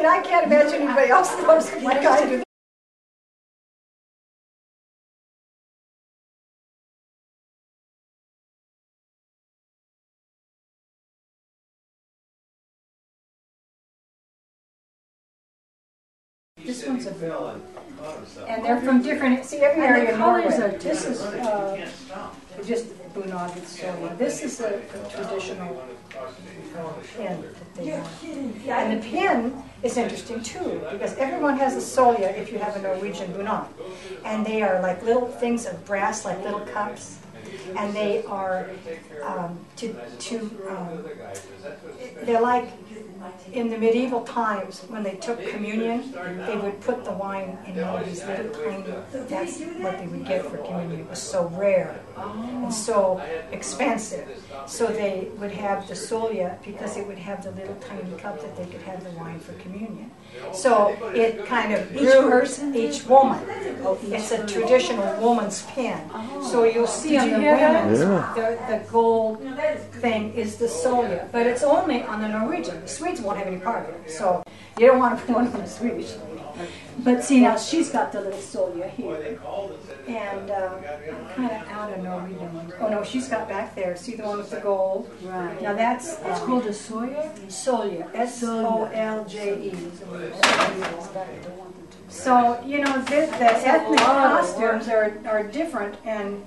mean, I can't imagine anybody else knows what kind of. This one's a bill. And they're from different, see, every And the area colors are This is, uh, just bunad with solje. This is a traditional pin that they have. And the pin is interesting too, because everyone has a solje if you have a Norwegian bunad. And they are like little things of brass, like little cups. And they are, um, to, to, um, they're like, in the medieval times, when they took communion, they would put the wine in all these little tiny, that's what they would get for communion. It was so rare and so expensive. So they would have the solje because it would have the little tiny cup that they could have the wine for communion. So it kind of grew each woman. It's a traditional woman's pin. So you'll see on the women's, the, the gold thing is the solje, but it's only on the Norwegian. The Swedes won't have any part of it, so you don't want to put one on the Swedish lady. But see now, she's got the little solje here, and uh, I'm kind of out of Norwegian ones. Oh no, she's got back there. See the one with the gold? Right. Now that's It's um, called a Sawyer? Solja, S O L J E. So, you know, the, the ethnic costumes are, are different and,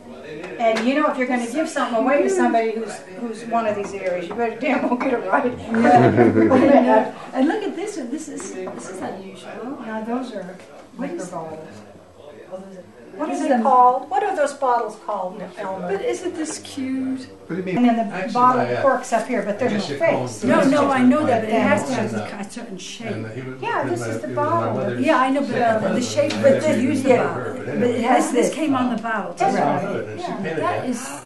and you know, if you're gonna give something away to somebody who's, who's one of these areas, you better damn well get it right. Yeah. And look at this one, this is, this is unusual. Now, those are What liquor bottles. What it are is they a- called? What are those bottles called, But Elmer? isn't this cute? What do you mean? And then the Actually, bottle I, uh, corks up here, but there's guess no you call face. them- No, no, I know that, but it has to have And, a uh, ki- certain shape. And was, Yeah, this was is the it bottle. Yeah, I know, but uh, the husband. shape And that then they she use used the it for bottle. her, but But it has, this came on the bottle. That's right. Good, and she Yeah. That that. is